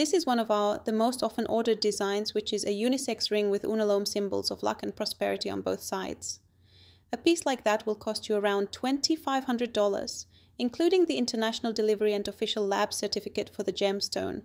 This is one of our the most often ordered designs, which is a unisex ring with Unalome symbols of luck and prosperity on both sides. A piece like that will cost you around $2,500, including the international delivery and official lab certificate for the gemstone.